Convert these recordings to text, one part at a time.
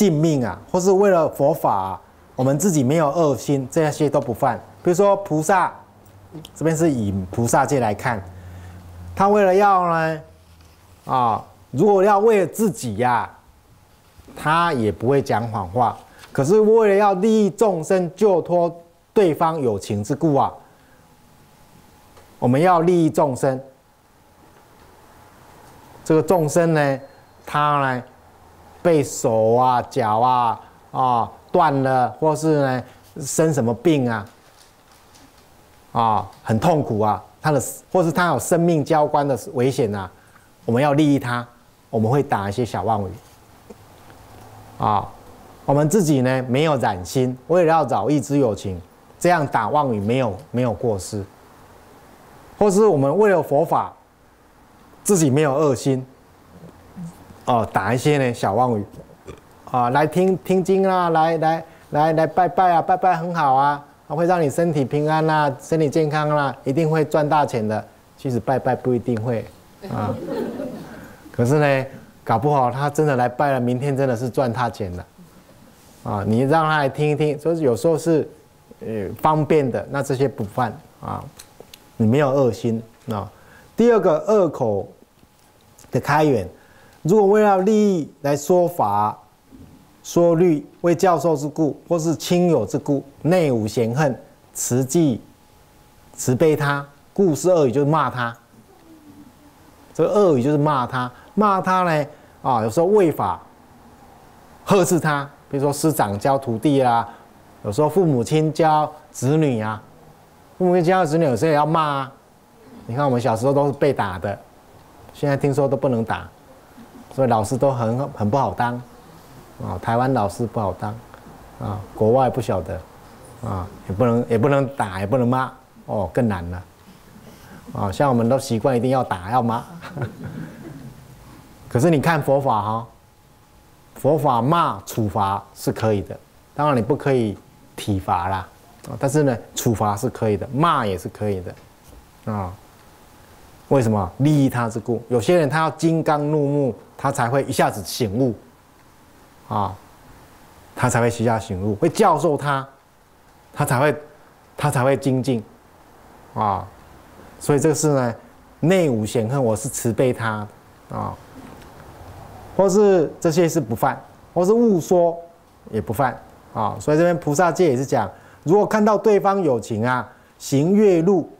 定命啊，或是为了佛法，我们自己没有恶心，这些都不犯。比如说菩萨，这边是以菩萨界来看，他为了要呢，啊，如果要为了自己呀，他也不会讲谎话。可是为了要利益众生，救脱对方有情之故啊，我们要利益众生。这个众生呢，他呢被手啊、脚啊啊断了，或是呢生什么病啊，啊很痛苦啊，他的或是他有生命交关的危险呐，我们要利益他，我们会打一些小妄语啊。我们自己呢没有染心，为了要找一之有情，这样打妄语没有没有过失，或是我们为了佛法，自己没有恶心，哦，打一些呢小妄语，啊，来听听经啊，来来来来拜拜啊，拜拜很好啊，会让你身体平安啦，身体健康啦，一定会赚大钱的。其实拜拜不一定会啊，可是呢，搞不好他真的来拜了，明天真的是赚大钱了。啊，你让他来听一听，所以有时候是，呃，方便的，那这些不犯啊，你没有恶心啊。第二个恶口的开源，如果为了利益来说法、说律，为教授之故，或是亲友之故，内无嫌恨，慈济慈悲他，故是恶语，就是骂他。这个恶语就是骂他，骂他呢，啊，有时候为法呵斥他。比如说师长教徒弟啦，有时候父母亲教子女啊，父母亲教子女有时候也要骂啊。你看我们小时候都是被打的，现在听说都不能打，所以老师都很很不好当啊。台湾老师不好当啊，国外不晓得啊，也不能也不能打，也不能骂哦，更难了啊。像我们都习惯一定要打要骂，可是你看佛法哈。佛法骂处罚是可以的，当然你不可以体罚啦，啊，但是呢，处罚是可以的，骂也是可以的，啊，为什么利益他之故？有些人他要金刚怒目，他才会一下子醒悟，啊，他才会一下醒悟，会教授他，他才会，他才会精进，啊，所以这个是呢，内无嫌恨，我是慈悲他，啊。或是这些是不犯，或是误说也不犯啊。所以这边菩萨戒也是讲，如果看到对方有情啊，行越路，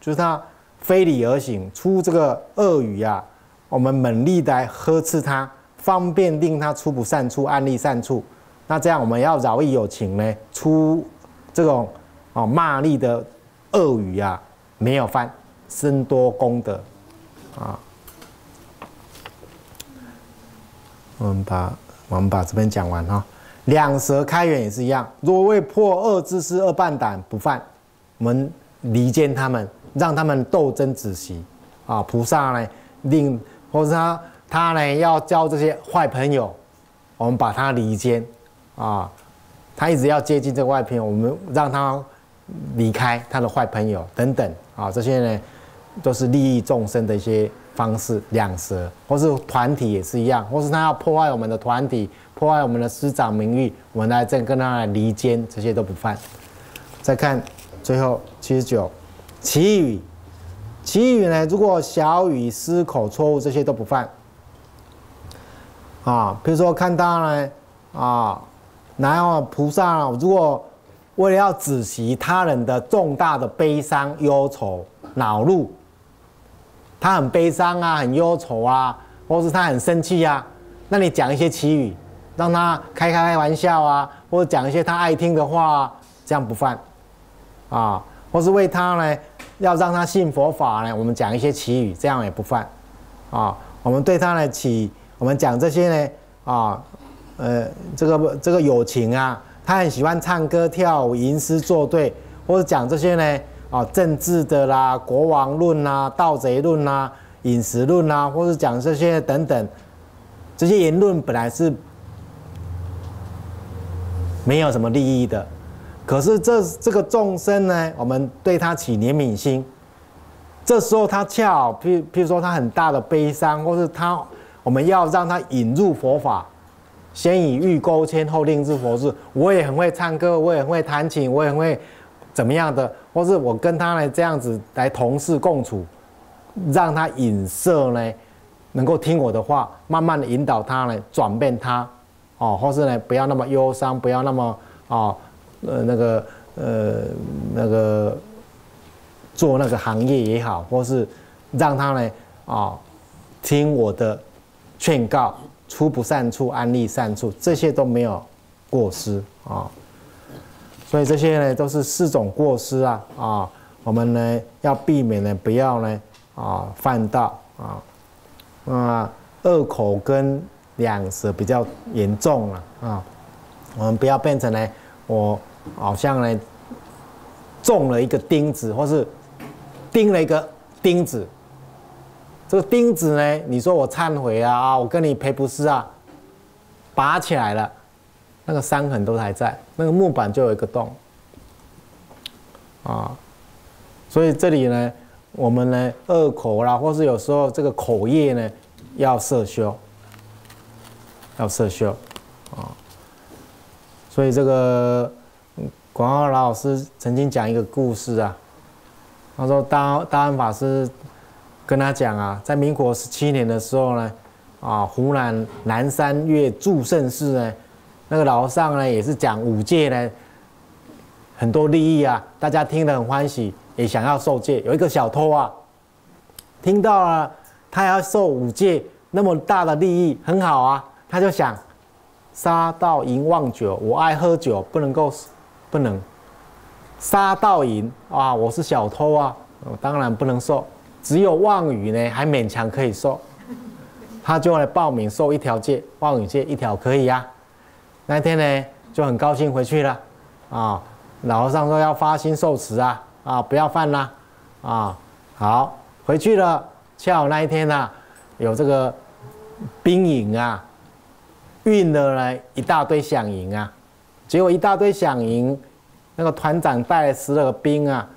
就是他非礼而行，出这个恶语啊，我们猛力的呵斥他，方便令他出不善处，安利善处。那这样我们要饶益有情呢，出这种哦骂力的恶语啊，没有犯，生多功德啊。我们把我们把这边讲完哈，两舌开源也是一样。若为破恶之师、恶半胆不犯，我们离间他们，让他们斗争止息啊。菩萨呢，令或者他他呢要教这些坏朋友，我们把他离间啊。他一直要接近这个坏朋友，我们让他离开他的坏朋友等等啊。这些呢，都是利益众生的一些。方式两舌，或是团体也是一样，或是他要破坏我们的团体，破坏我们的师长名誉，我们来正跟他来离间，这些都不犯。再看最后七十九，其语，其语呢？如果小语、失口、错误，这些都不犯。啊，比如说看到呢，啊，然后菩萨如果为了要止息他人的重大的悲伤、忧愁、恼怒。他很悲伤啊，很忧愁啊，或是他很生气啊，那你讲一些奇语，让他开开玩笑啊，或者讲一些他爱听的话，这样不犯啊，或是为他呢，要让他信佛法呢，我们讲一些奇语，这样也不犯啊。我们对他呢起，我们讲这些呢啊，呃，这个这个友情啊，他很喜欢唱歌跳舞吟诗作对，或者讲这些呢。啊，政治的啦，国王论啦，盗贼论啦，饮食论啦，或者讲这些等等，这些言论本来是没有什么利益的，可是这这个众生呢，我们对他起怜悯心，这时候他恰好，譬譬如说他很大的悲伤，或是他我们要让他引入佛法，先以欲勾牵，后令至佛事。我也很会唱歌，我也很会弹琴，我也很会怎么样的，或是我跟他呢这样子来同事共处，让他引射呢，能够听我的话，慢慢的引导他呢，转变他，哦，或是呢不要那么忧伤，不要那么哦，呃那个呃那个做那个行业也好，或是让他呢啊听我的劝告。出不善处，安利善处，这些都没有过失啊。所以这些呢，都是四种过失啊啊。我们呢要避免呢，不要呢啊犯到啊啊恶口跟两舌比较严重了啊。我们不要变成呢，我好像呢中了一个钉子，或是钉了一个钉子。这个钉子呢？你说我忏悔啊，我跟你赔不是啊，拔起来了，那个伤痕都还在，那个木板就有一个洞啊。所以这里呢，我们呢恶口啦，或是有时候这个口业呢，要摄修，要摄修啊。所以这个广告老师曾经讲一个故事啊，他说大大安法师。跟他讲啊，在民国十七年的时候呢，啊，湖南南山月祝圣寺呢，那个老和尚呢也是讲五戒呢，很多利益啊，大家听得很欢喜，也想要受戒。有一个小偷啊，听到了他要受五戒，那么大的利益，很好啊，他就想杀盗淫妄酒，我爱喝酒，不能够不能。杀盗淫啊，我是小偷啊，我当然不能受。只有妄语呢，还勉强可以受，他就来报名受一条戒，妄语戒一条可以呀。那天呢，就很高兴回去了，啊，老和尚说要发心受持啊，啊，不要犯啦，啊，好，回去了。恰好那一天呢，有这个兵营啊，运了来一大堆响银啊，结果一大堆响银，那个团长带了十二个兵啊，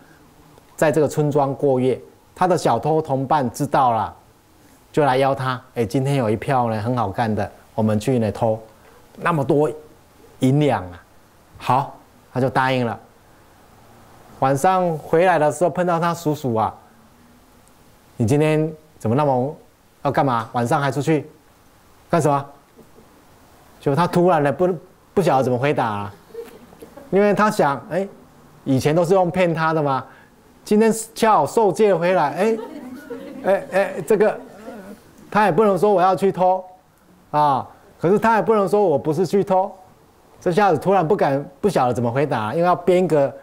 在这个村庄过夜。他的小偷同伴知道了，就来邀他。哎，今天有一票呢，很好干的，我们去那偷，那么多银两啊！好，他就答应了。晚上回来的时候碰到他叔叔啊，你今天怎么那么要干嘛？晚上还出去干什么？就他突然的不不晓得怎么回答，因为他想，哎，以前都是用骗他的嘛。今天恰好受戒回来，哎，哎哎，这个他也不能说我要去偷啊，可是他也不能说我不是去偷，这下子突然不敢不晓得怎么回答，因为要编个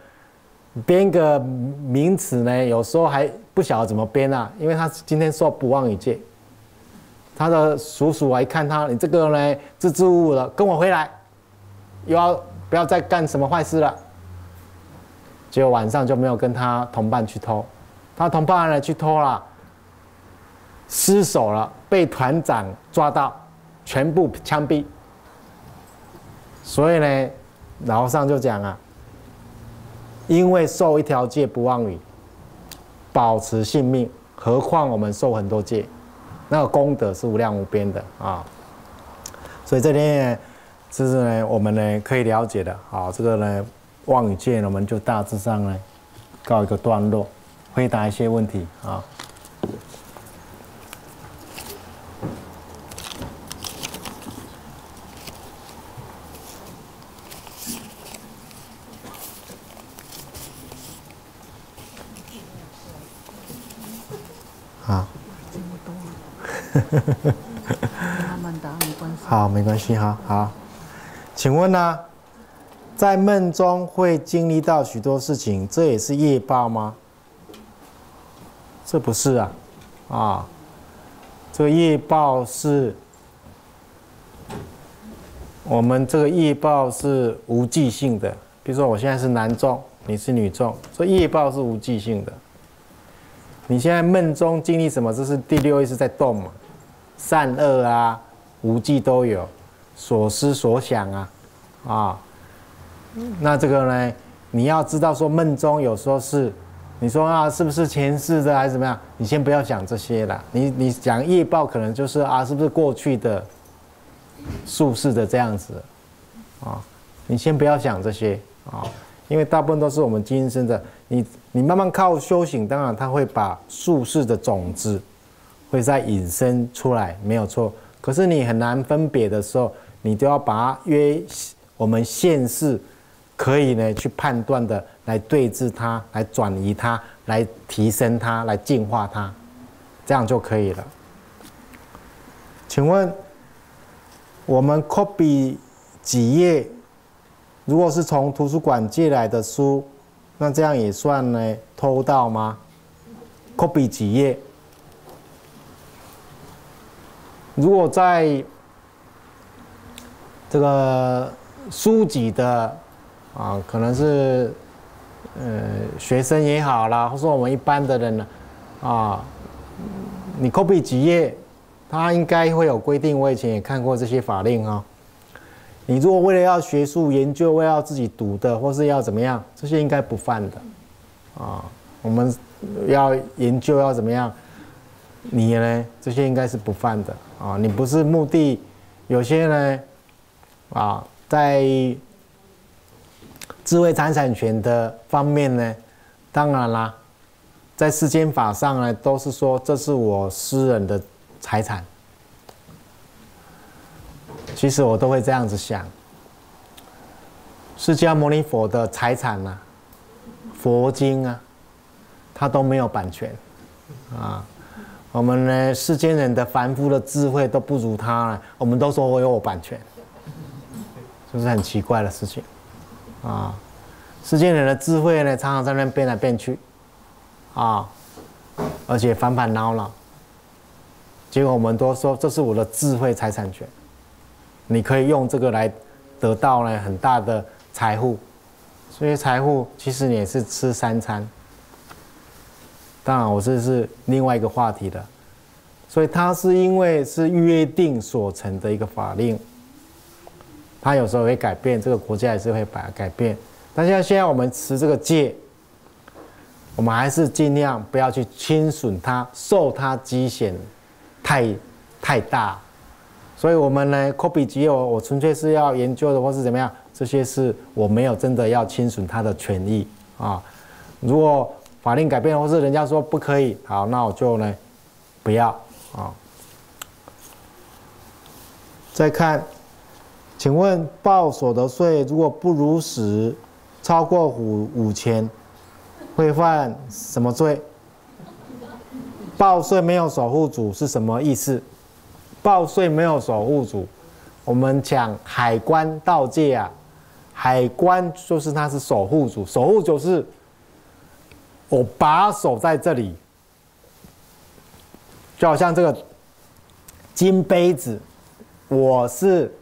编个名词呢，有时候还不晓得怎么编啊，因为他今天受不忘语戒，他的叔叔啊一看他，你这个呢支支吾吾的，跟我回来，又要不要再干什么坏事了？结果晚上就没有跟他同伴去偷，他同伴呢去偷了，失手了，被团长抓到，全部枪毙。所以呢，老和尚就讲啊，因为受一条戒不忘语，保持性命，何况我们受很多戒，那个功德是无量无边的啊。所以这边，这是呢，我们呢可以了解的好，这个呢。望语戒，我们就大致上呢告一个段落，回答一些问题啊。好。慢慢答没关系。好，没关系哈。好，请问呢？在梦中会经历到许多事情，这也是业报吗？这不是啊，啊，这个业报是，我们这个业报是无记性的。比如说，我现在是男众，你是女众，所以业报是无记性的。你现在梦中经历什么？这是第六意识在动嘛？善恶啊，无记都有，所思所想啊，啊。那这个呢？你要知道，说梦中有时候是，你说啊，是不是前世的还是怎么样？你先不要想这些了。你你讲业报，可能就是啊，是不是过去的术士的这样子啊。你先不要想这些啊，因为大部分都是我们今生的。你你慢慢靠修行，当然他会把术士的种子会再引申出来，没有错。可是你很难分别的时候，你都要把它约我们现世可以呢去判断的，来对治它，来转移它，来提升它，来净化它，这样就可以了。请问我们 copy 几页？如果是从图书馆借来的书，那这样也算呢偷盗吗？copy 几页？如果在这个书籍的啊，可能是呃学生也好啦，或者说我们一般的人呢啊，你 copy 几页，他应该会有规定。我以前也看过这些法令啊。你如果为了要学术研究，为了要自己读的，或是要怎么样，这些应该不犯的啊。我们要研究要怎么样，你呢？这些应该是不犯的啊。你不是目的，有些呢啊，在智慧财产权的方面呢，当然啦，在世间法上呢，都是说这是我私人的财产。其实我都会这样子想，释迦牟尼佛的财产呢，佛经啊，它都没有版权啊。我们呢，世间人的凡夫的智慧都不如他了，我们都说我有我版权，就是很奇怪的事情啊？世间人的智慧呢，常常在那边变来变去啊，而且烦烦恼恼，结果我们都说这是我的智慧财产权。你可以用这个来得到呢很大的财富，所以财富其实你也是吃三餐。当然，我这是另外一个话题的，所以它是因为是约定所成的一个法令，它有时候会改变，这个国家也是会把它改变。但像现在我们持这个戒，我们还是尽量不要去侵损它，受它机险太太大。所以，我们呢，copy 机我我纯粹是要研究的，或是怎么样，这些是我没有真的要侵损他的权益啊。如果法令改变，或是人家说不可以，好，那我就呢，不要啊。再看，请问报所得税如果不如实，超过五五千，会犯什么罪？报税没有守护主是什么意思？报税没有守护主，我们讲海关盗界啊，海关就是它是守护主，守护主是我把守在这里，就好像这个金杯子，我是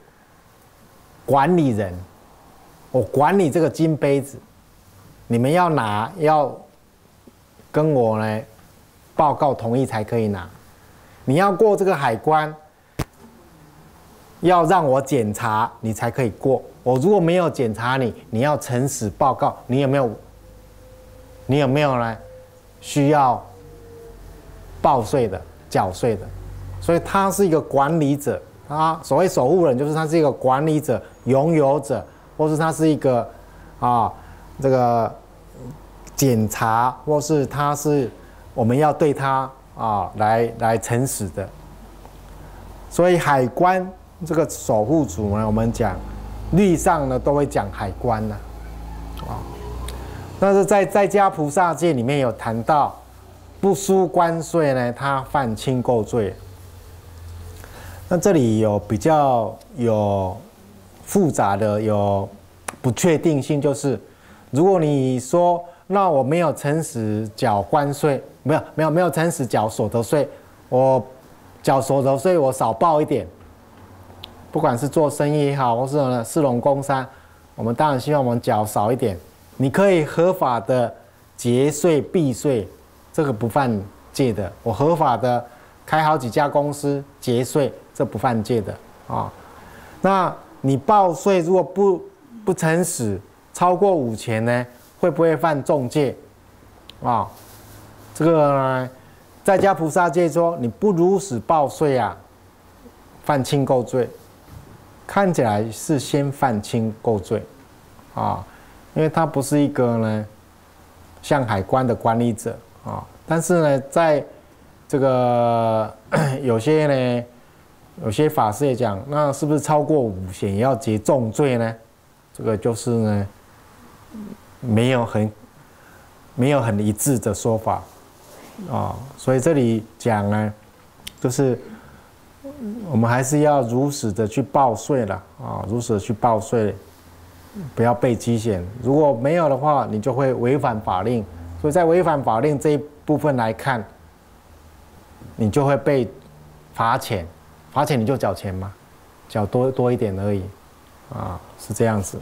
管理人，我管理这个金杯子，你们要拿要跟我呢报告同意才可以拿，你要过这个海关。要让我检查你才可以过。我如果没有检查你，你要诚实报告。你有没有？你有没有呢？需要报税的、缴税的。所以他是一个管理者。他所谓守护人，就是他是一个管理者、拥有者，或是他是一个啊这个检查，或是他是我们要对他啊来来诚实的。所以海关。这个守护主呢，我们讲律上呢都会讲海关呢，啊，但是在在家菩萨界里面有谈到不输关税呢，他犯轻购罪。那这里有比较有复杂的有不确定性，就是如果你说那我没有诚实缴关税，没有没有没有诚实缴所得税，我缴所得税我少报一点。不管是做生意也好，或是呢市农工商，我们当然希望我们缴少一点。你可以合法的节税避税，这个不犯戒的。我合法的开好几家公司节税，这不犯戒的啊。那你报税如果不不诚实，超过五千呢，会不会犯重戒啊？这个呢，在家菩萨戒说你不如实报税啊，犯轻购罪。看起来是先犯轻构罪，啊，因为他不是一个呢，像海关的管理者啊，但是呢，在这个有些呢，有些法师也讲，那是不是超过五险要结重罪呢？这个就是呢，没有很没有很一致的说法啊，所以这里讲呢，就是。我们还是要如实的去报税了啊，如实的去报税，不要被积险。如果没有的话，你就会违反法令。所以在违反法令这一部分来看，你就会被罚钱，罚钱你就缴钱嘛，缴多多一点而已，啊，是这样子。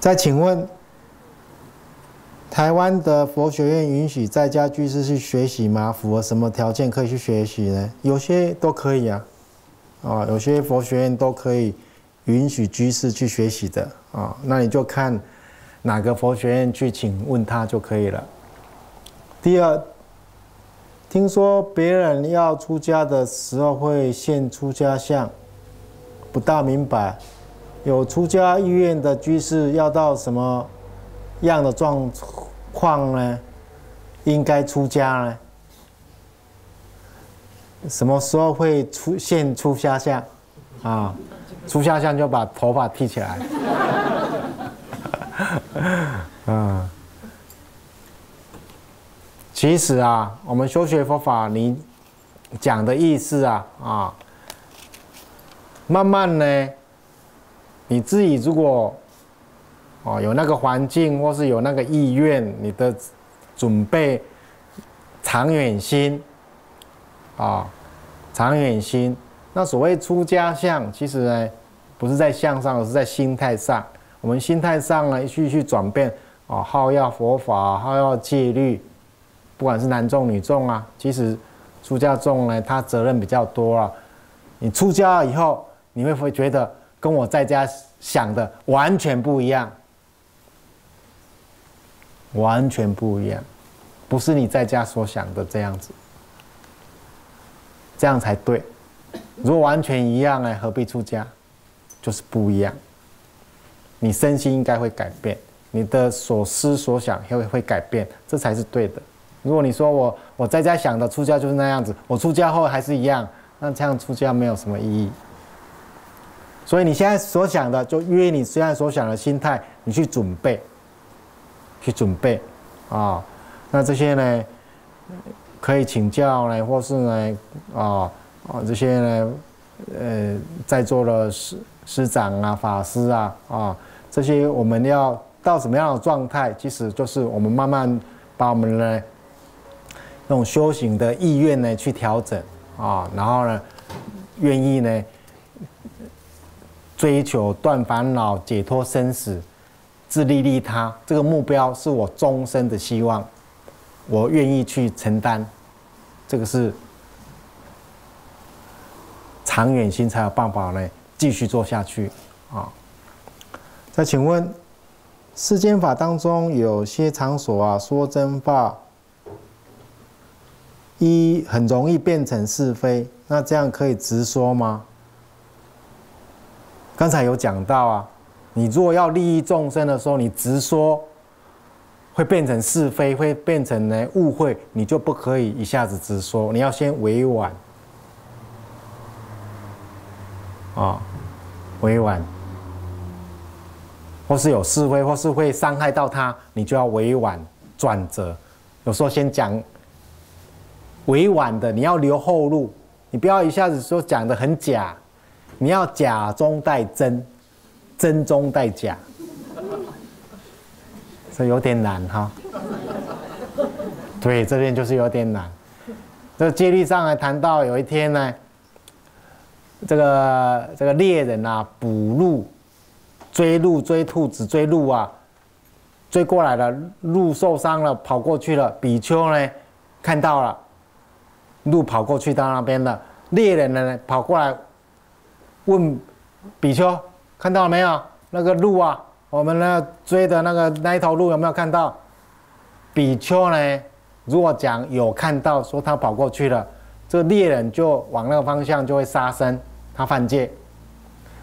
再请问。台湾的佛学院允许在家居士去学习吗？符合什么条件可以去学习呢？有些都可以啊，啊，有些佛学院都可以允许居士去学习的啊。那你就看哪个佛学院去请问他就可以了。第二，听说别人要出家的时候会现出家相，不大明白。有出家意愿的居士要到什么样的状？况呢？应该出家呢？什么时候会出现出家相？啊，出家相就把头发剃起来。嗯，其实啊，我们修学佛法，你讲的意思啊，啊，慢慢呢，你自己如果。哦，有那个环境，或是有那个意愿，你的准备长远心啊，长远心。那所谓出家相，其实呢，不是在相上，而是在心态上。我们心态上呢，一去去转变啊，好要佛法，好要戒律，不管是男众女众啊，其实出家众呢，他责任比较多啊。你出家以后，你会不会觉得跟我在家想的完全不一样？完全不一样，不是你在家所想的这样子，这样才对。如果完全一样呢，何必出家？就是不一样。你身心应该会改变，你的所思所想会会改变，这才是对的。如果你说我我在家想的出家就是那样子，我出家后还是一样，那这样出家没有什么意义。所以你现在所想的，就约你现在所想的心态，你去准备。去准备，啊，那这些呢，可以请教呢，或是呢，啊啊这些呢，呃，在座的师师长啊、法师啊，啊，这些我们要到什么样的状态？其实就是我们慢慢把我们呢那种修行的意愿呢去调整啊，然后呢，愿意呢追求断烦恼、解脱生死。自利利他，这个目标是我终身的希望，我愿意去承担，这个是长远心才有办法呢，继续做下去啊。再请问，世间法当中有些场所啊，说真话，一很容易变成是非，那这样可以直说吗？刚才有讲到啊。你如果要利益众生的时候，你直说会变成是非，会变成呢误会，你就不可以一下子直说，你要先委婉啊，委婉，或是有是非，或是会伤害到他，你就要委婉转折。有时候先讲委婉的，你要留后路，你不要一下子说讲的很假，你要假中带真。真中带假，这有点难哈。对，这边就是有点难。这戒律上还谈到，有一天呢，这个这个猎人啊，捕鹿、追鹿、追兔子、追鹿啊，追过来了，鹿受伤了，跑过去了。比丘呢，看到了，鹿跑过去到那边了，猎人呢跑过来问比丘。看到了没有？那个鹿啊，我们呢追的那个那一头鹿有没有看到？比丘呢？如果讲有看到，说他跑过去了，这猎人就往那个方向就会杀生，他犯戒。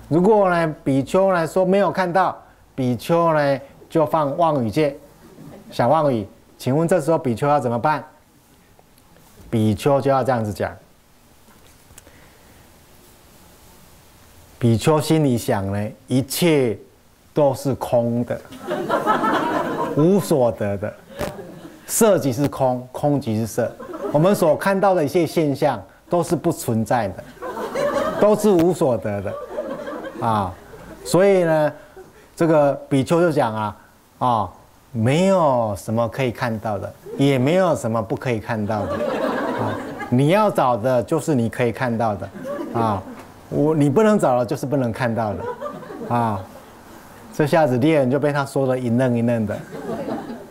如果呢，比丘来说没有看到，比丘呢就放妄语戒，想妄语。请问这时候比丘要怎么办？比丘就要这样子讲。比丘心里想呢，一切都是空的，无所得的，色即是空，空即是色。我们所看到的一些现象都是不存在的，都是无所得的，啊，所以呢，这个比丘就讲啊，啊，没有什么可以看到的，也没有什么不可以看到的，啊，你要找的就是你可以看到的，啊。我你不能找了，就是不能看到的，啊，这下子猎人就被他说的一愣一愣的，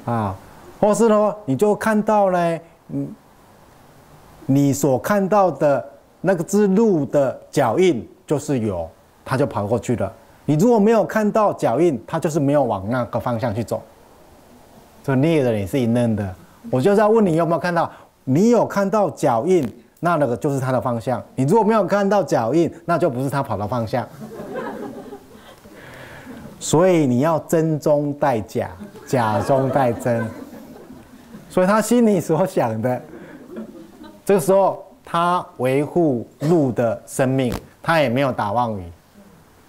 啊，或是呢，你就看到呢，嗯，你所看到的那个只鹿的脚印就是有，他就跑过去了。你如果没有看到脚印，他就是没有往那个方向去走。这猎人也是一愣的，我就是要问你有没有看到，你有看到脚印？那那个就是他的方向。你如果没有看到脚印，那就不是他跑的方向。所以你要真中带假，假中带真。所以他心里所想的，这个时候他维护鹿的生命，他也没有打妄语。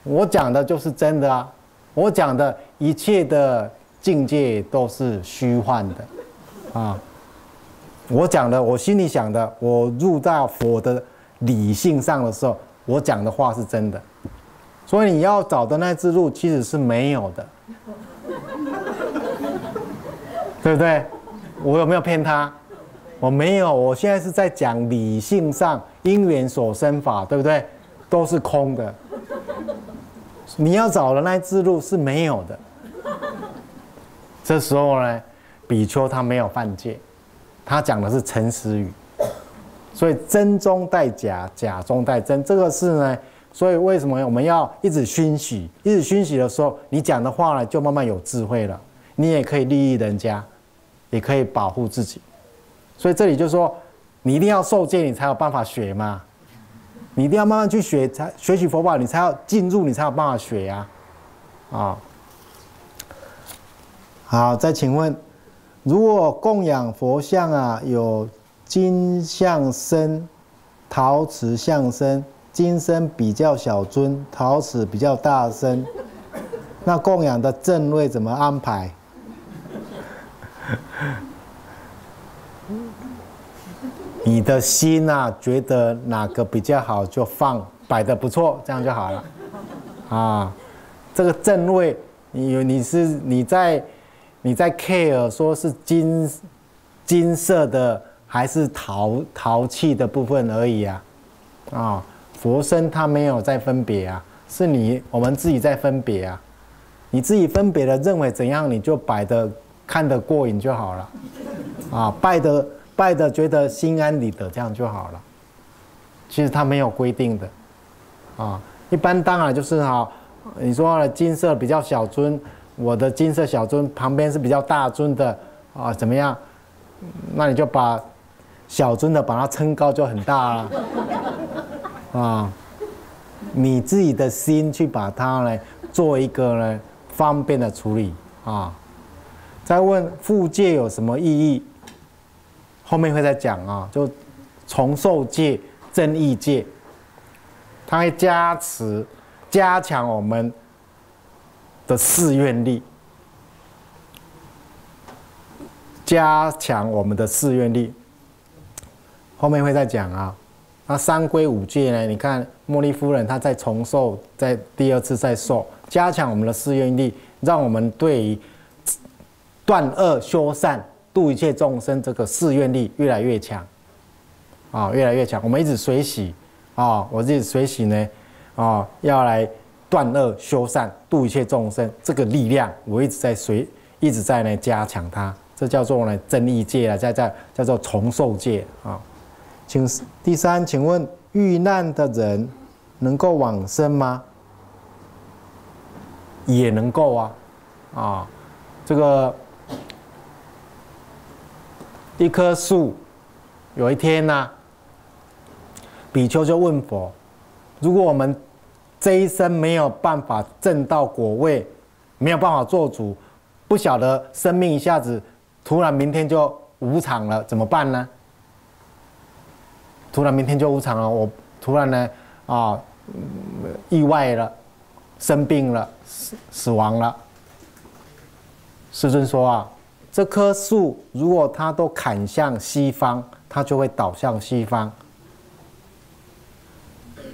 我讲的就是真的啊！我讲的一切的境界都是虚幻的啊。我讲的，我心里想的，我入到佛的理性上的时候，我讲的话是真的。所以你要找的那只路其实是没有的，对不对？我有没有骗他？我没有，我现在是在讲理性上因缘所生法，对不对？都是空的。你要找的那只路是没有的。这时候呢，比丘他没有犯戒。他讲的是诚实语，所以真中带假，假中带真，这个是呢。所以为什么我们要一直熏习？一直熏习的时候，你讲的话呢，就慢慢有智慧了。你也可以利益人家，也可以保护自己。所以这里就说，你一定要受戒，你才有办法学嘛。你一定要慢慢去学，才学习佛法，你才要进入，你才有办法学呀。啊，好，再请问。如果供养佛像啊，有金像身、陶瓷像身，金身比较小尊，陶瓷比较大身，那供养的正位怎么安排？你的心啊，觉得哪个比较好就放，摆的不错，这样就好了。啊，这个正位，你你是你在。你在 care 说是金金色的还是陶陶器的部分而已啊，啊，佛身它没有在分别啊，是你我们自己在分别啊，你自己分别的认为怎样你就摆的看得过瘾就好了，啊，拜的拜的觉得心安理得这样就好了，其实它没有规定的，啊，一般当然就是哈，你说金色比较小尊。我的金色小尊旁边是比较大尊的啊，怎么样？那你就把小尊的把它撑高就很大了啊。你自己的心去把它呢做一个呢方便的处理啊。再问复戒有什么意义？后面会再讲啊，就重受戒、增益戒，它会加持、加强我们。的誓愿力，加强我们的誓愿力。后面会再讲啊。那三归五戒呢？你看茉莉夫人她在重受，在第二次再受，加强我们的誓愿力，让我们对于断恶修善、度一切众生这个誓愿力越来越强啊，越来越强。我们一直随喜啊，我自己随喜呢啊，要来。断恶修善，度一切众生，这个力量我一直在随，一直在呢加强它，这叫做呢增益界啊，在在叫做重受界啊。请第三，请问遇难的人能够往生吗？也能够啊，啊，这个一棵树，有一天呢，比丘就问佛：如果我们这一生没有办法证到果位，没有办法做主，不晓得生命一下子突然明天就无常了，怎么办呢？突然明天就无常了，我突然呢啊意外了，生病了，死死亡了。师尊说啊，这棵树如果它都砍向西方，它就会倒向西方。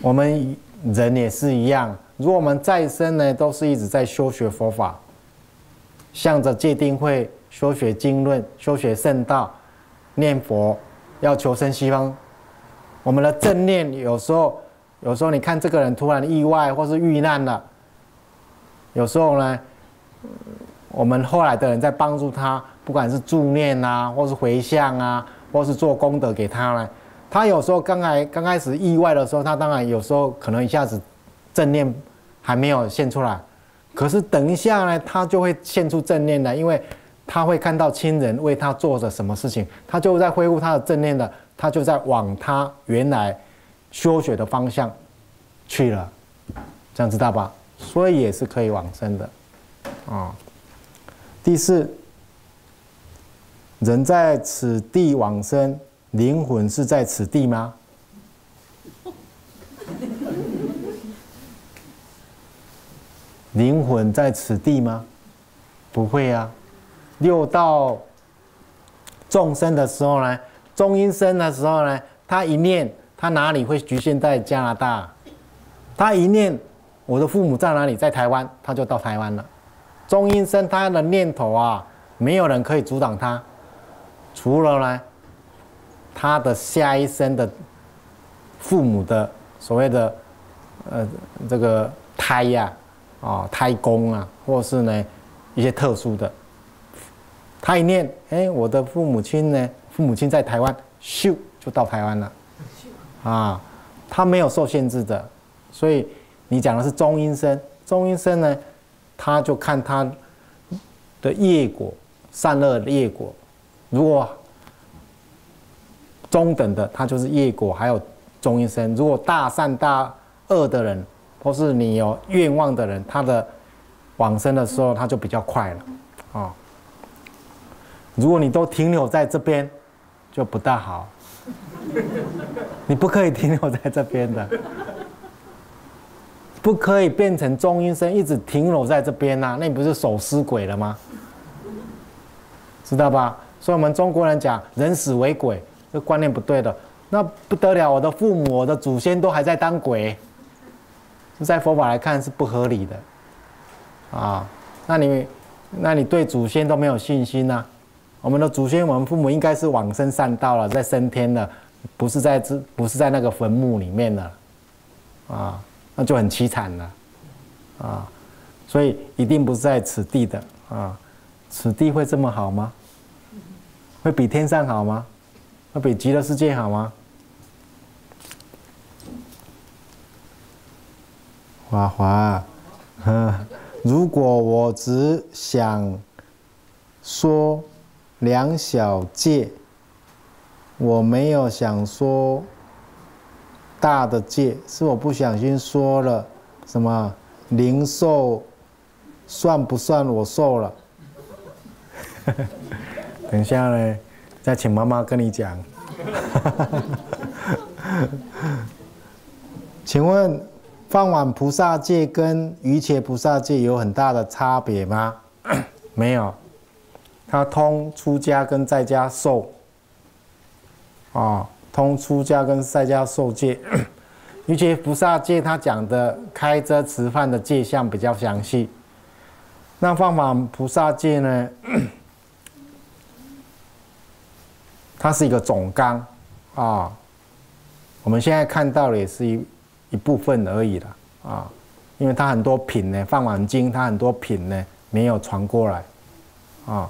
我们。人也是一样，如果我们再生呢，都是一直在修学佛法，向着戒定慧修学经论、修学圣道、念佛，要求生西方。我们的正念有时候，有时候你看这个人突然意外或是遇难了，有时候呢，我们后来的人在帮助他，不管是助念啊，或是回向啊，或是做功德给他呢。他有时候刚才刚开始意外的时候，他当然有时候可能一下子正念还没有现出来，可是等一下呢，他就会现出正念的，因为他会看到亲人为他做着什么事情，他就在恢复他的正念的，他就在往他原来修学的方向去了，这样知道吧？所以也是可以往生的啊。第四，人在此地往生。灵魂是在此地吗？灵魂在此地吗？不会啊。六道众生的时候呢，中阴身的时候呢，他一念，他哪里会局限在加拿大？他一念，我的父母在哪里？在台湾，他就到台湾了。中阴身他的念头啊，没有人可以阻挡他，除了呢。他的下一生的父母的所谓的呃这个胎呀啊胎宫啊，或是呢一些特殊的，他一念哎我的父母亲呢父母亲在台湾咻就到台湾了。啊，他没有受限制的，所以你讲的是中阴身，中阴身呢他就看他的业果善恶业果，如果。中等的，他就是业果，还有中阴身。如果大善大恶的人，或是你有愿望的人，他的往生的时候，他就比较快了，啊。如果你都停留在这边，就不大好。你不可以停留在这边的，不可以变成中阴身，一直停留在这边呐，那你不是守尸鬼了吗？知道吧？所以我们中国人讲人死为鬼。这观念不对的，那不得了！我的父母、我的祖先都还在当鬼，在佛法来看是不合理的啊。那你，那你对祖先都没有信心呢？我们的祖先、我们父母应该是往生善道了，在升天了，不是在这，不是在那个坟墓里面了啊，那就很凄惨了啊。所以一定不是在此地的啊，此地会这么好吗？会比天上好吗？北极的世界好吗？华华，如果我只想说两小戒，我没有想说大的戒，是我不小心说了什么零售算不算我受了？等下呢？再请妈妈跟你讲。请问放碗菩萨戒跟瑜伽菩萨戒有很大的差别吗？没有，它通出家跟在家受。啊，通出家跟在家受戒。瑜伽菩萨戒他讲的开遮吃饭的戒相比较详细。那放碗菩萨戒呢？它是一个总纲，啊，我们现在看到的也是一一部分而已了，啊，因为它很多品呢，《放碗经》它很多品呢没有传过来，啊，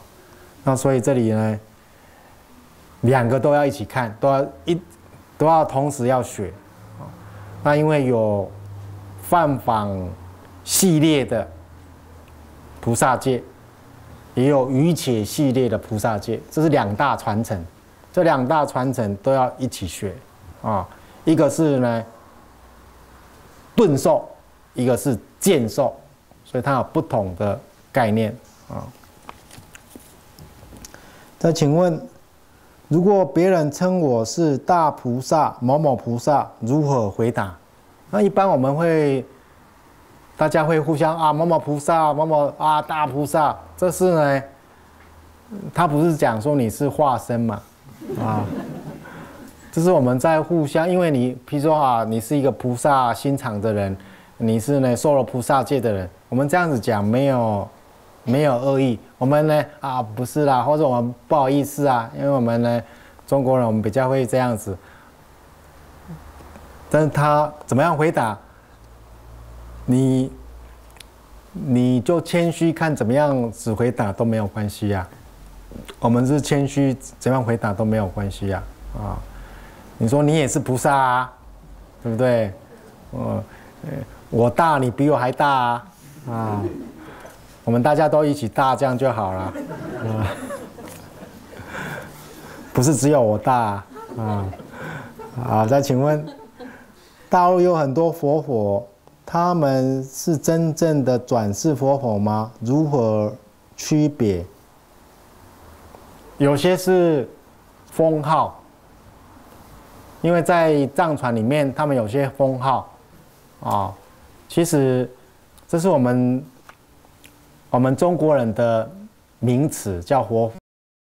那所以这里呢，两个都要一起看，都要一都要同时要学，啊，那因为有放榜系列的菩萨戒，也有瑜伽系列的菩萨戒，这是两大传承。这两大传承都要一起学，啊，一个是呢顿受，一个是渐受，所以它有不同的概念啊。那请问，如果别人称我是大菩萨某某菩萨，如何回答？那一般我们会，大家会互相啊某某菩萨某某啊大菩萨，这是呢，他不是讲说你是化身嘛，啊。这是我们在互相，因为你，譬如说啊，你是一个菩萨心肠的人，你是呢受了菩萨戒的人，我们这样子讲没有没有恶意。我们呢啊不是啦，或者我们不好意思啊，因为我们呢中国人我们比较会这样子。但是他怎么样回答？你你就谦虚看怎么样子回答都没有关系呀。我们是谦虚，怎样回答都没有关系呀啊。你说你也是菩萨啊，对不对？我，我大，你比我还大啊！啊，我们大家都一起大，这样就好了。啊，不是只有我大啊！好，再请问，大陆有很多佛佛，他们是真正的转世佛佛吗？如何区别？有些是封号。因为在藏传里面，他们有些封号，啊，其实这是我们我们中国人的名词，叫活。